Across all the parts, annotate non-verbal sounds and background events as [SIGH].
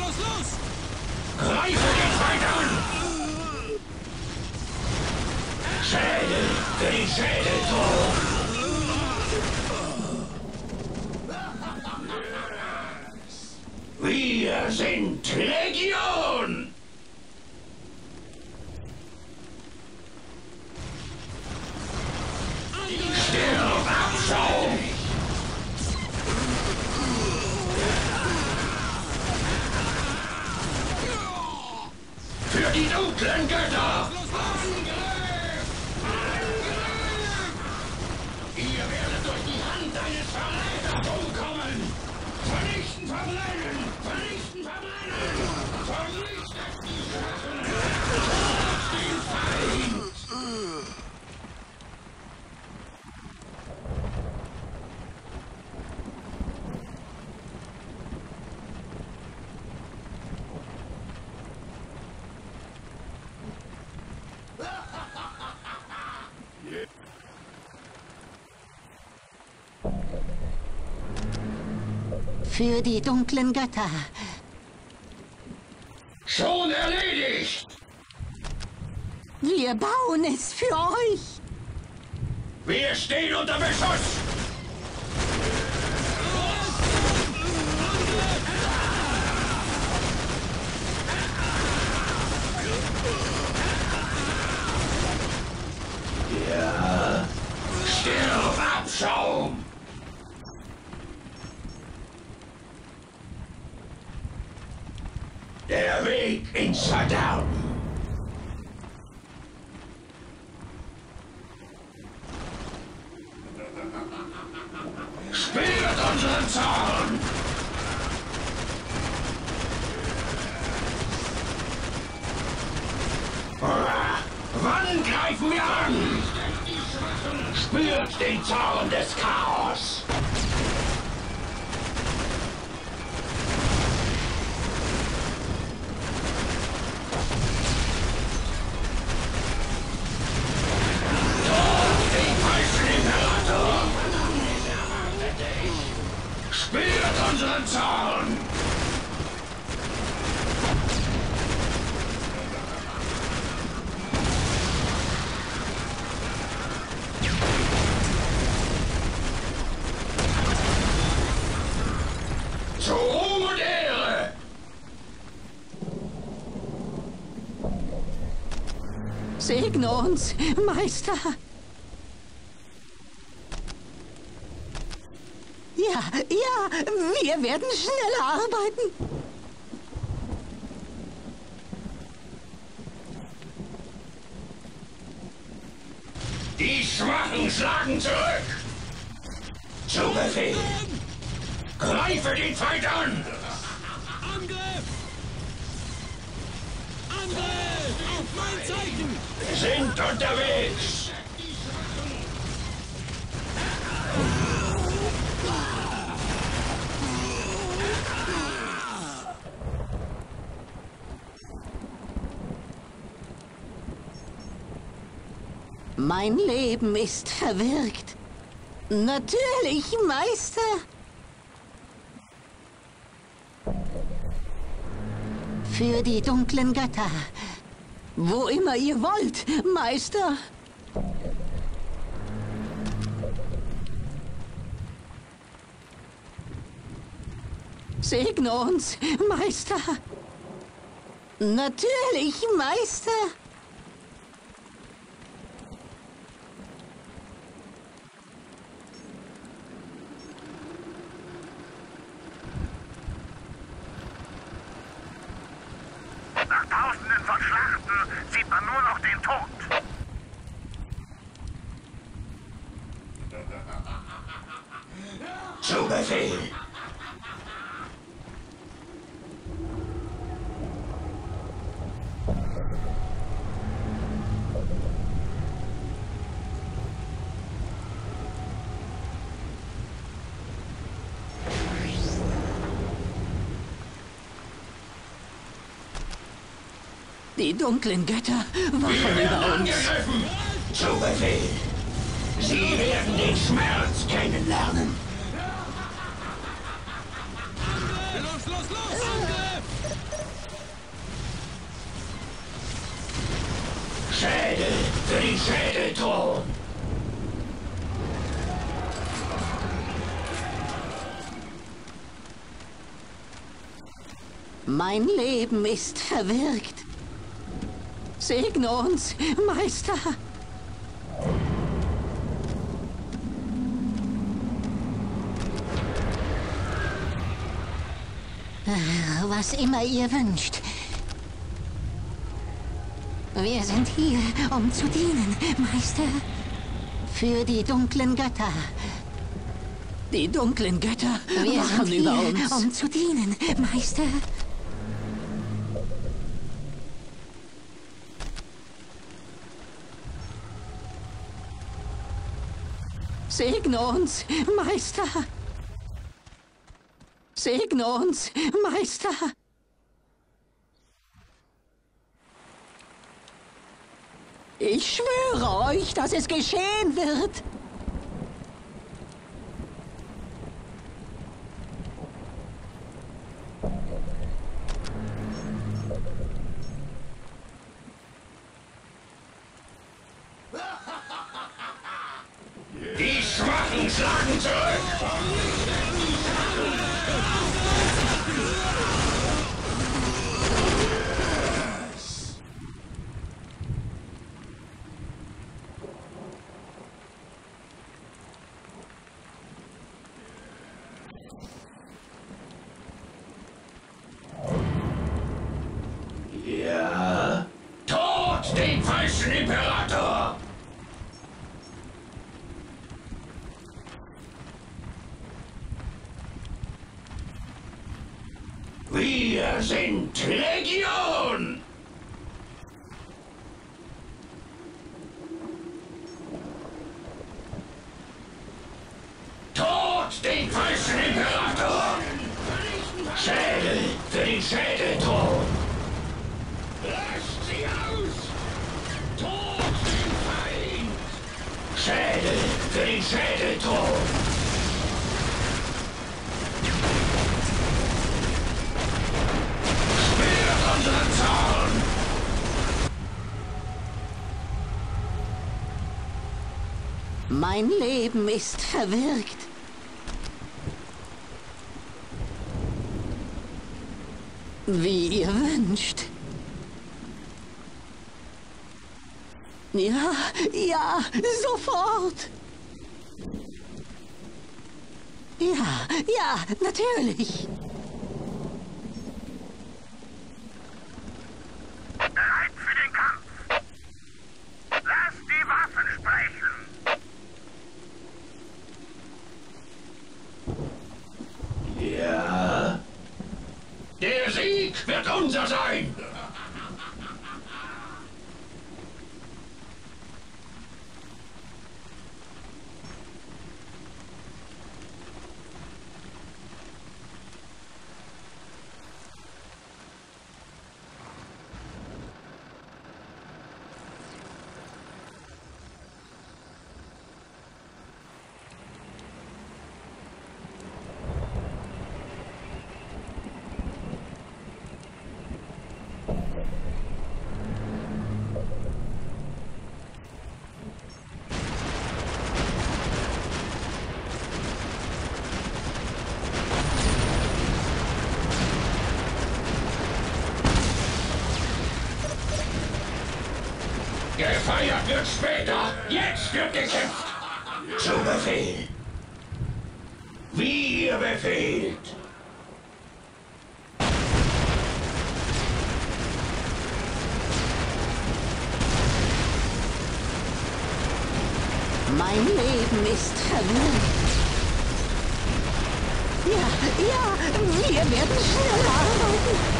los, los! Greife den Feind an! Schädel für den Schädeltod! Wir sind Legion! Für die Für die dunklen Götter. Schon erledigt! Wir bauen es für euch. Wir stehen unter Beschuss! They're weak shut down. Spürt unseren Zorn! Zu Ruhm und Ehre! Segne uns, Meister. Ja, wir werden schneller arbeiten. Die Schwachen schlagen zurück! Zu Befehl! Greife den Feind an! Angriff! Angriff! Auf mein Zeichen! Sind unterwegs! Mein Leben ist verwirkt. Natürlich, Meister. Für die dunklen Götter. Wo immer ihr wollt, Meister. Segne uns, Meister. Natürlich, Meister. Die dunklen Götter wachen über uns. Angegriffen. Zu Befehl. Sie werden den Schmerz kennenlernen. Los, los, los! Angriff! Schädel für den Schädelthron! Mein Leben ist verwirkt. Segne uns, Meister. Äh, Was immer ihr wünscht. Wir sind hier, um zu dienen, Meister. Für die dunklen Götter. Die dunklen Götter Wir wachen sind über hier, uns. um zu dienen, Meister. Segne uns, Meister. Segne uns, Meister. Ich schwöre euch, dass es geschehen wird. Die Schwachen schlagen zurück! Ja. Tod den falschen Imperator! Wir sind Legion! Tod den falschen Imperator! Schädel für den Schädelthron! Löscht sie aus! Tod den Feind! Schädel für den Schädelthron! Mein Leben ist verwirkt. Wie ihr wünscht. Ja, ja, sofort. Ja, ja, natürlich. Gefeiert wird später. Jetzt wird gekämpft. Zu Befehl. Wie ihr befehlt. Mein Leben ist verwirrt. Ja, ja, wir werden schneller arbeiten.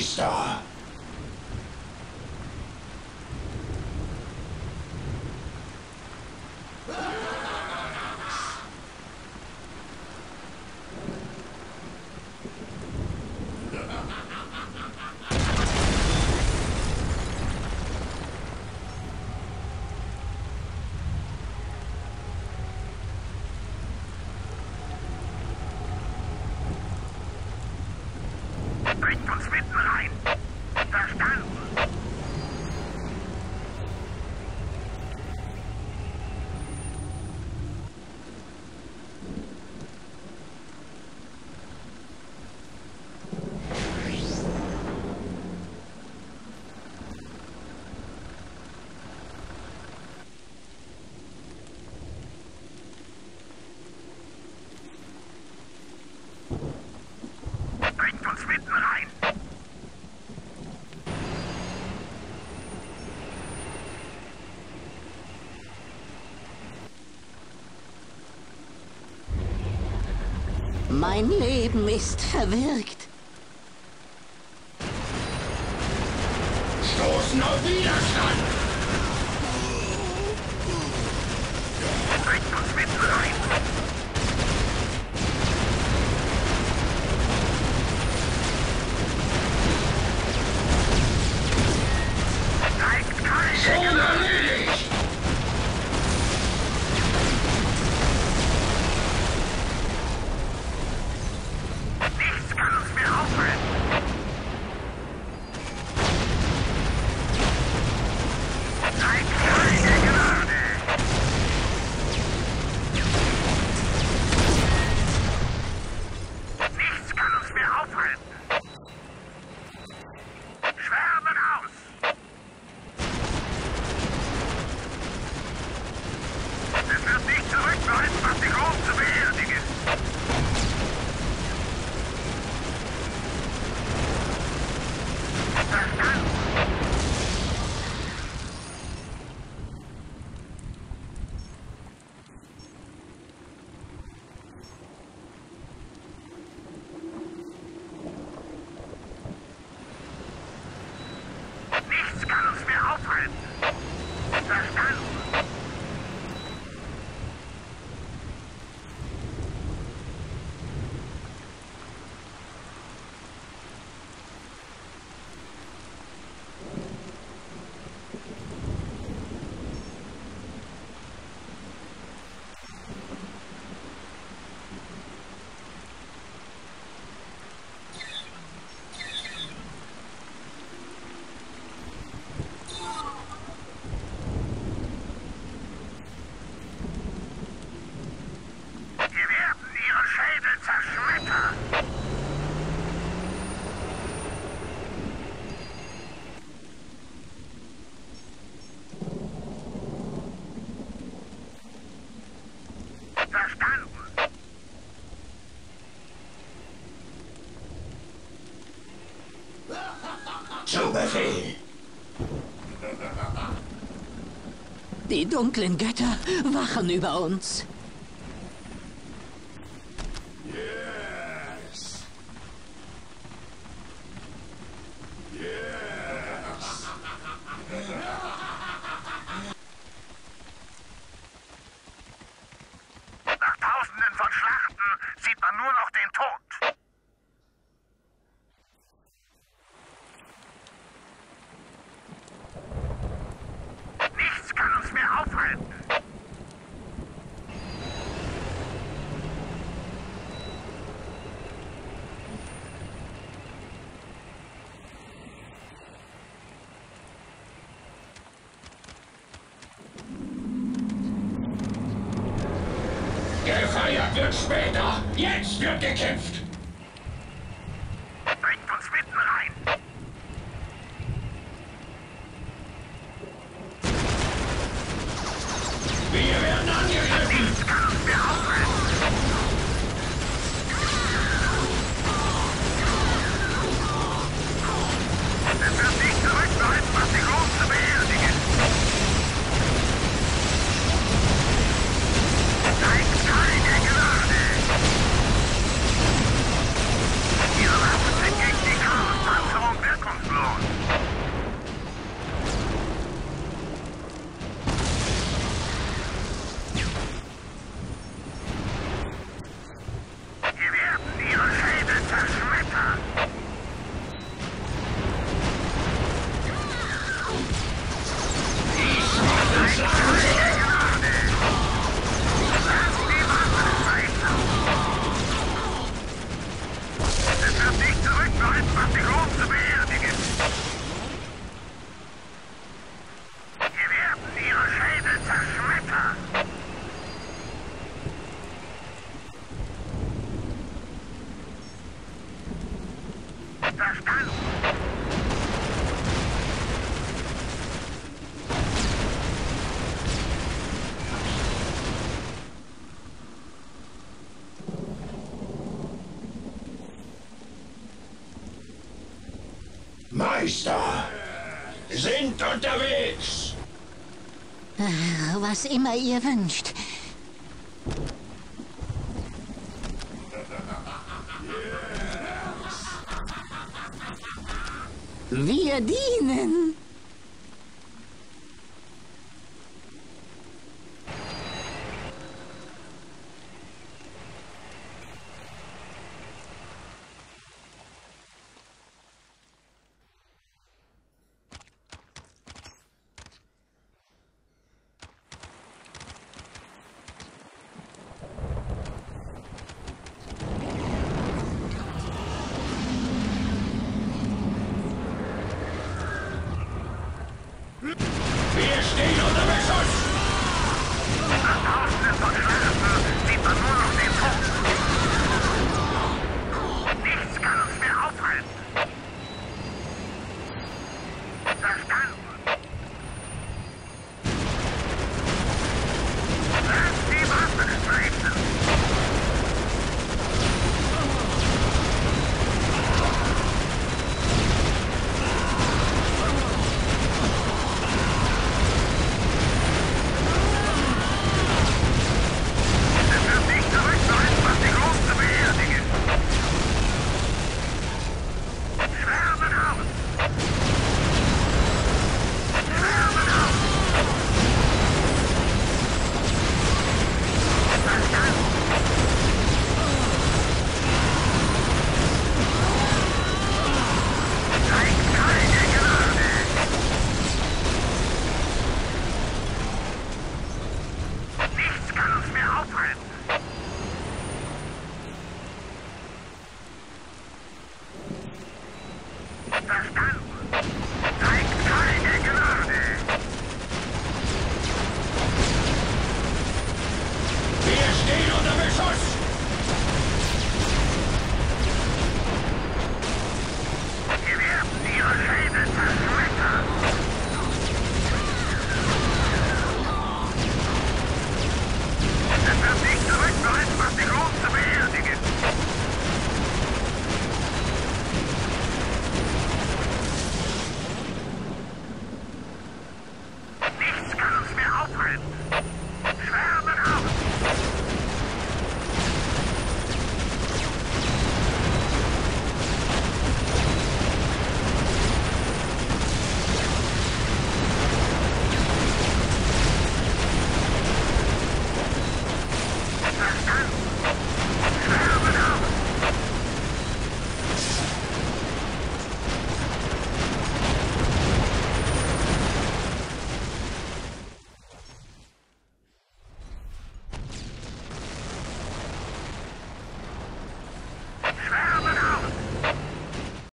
Star. Mein Leben ist verwirkt. Die dunklen Götter wachen über uns. wird später. Jetzt wird gekämpft. unterwegs. Ah, was immer ihr wünscht. [LAUGHS] Wir dienen.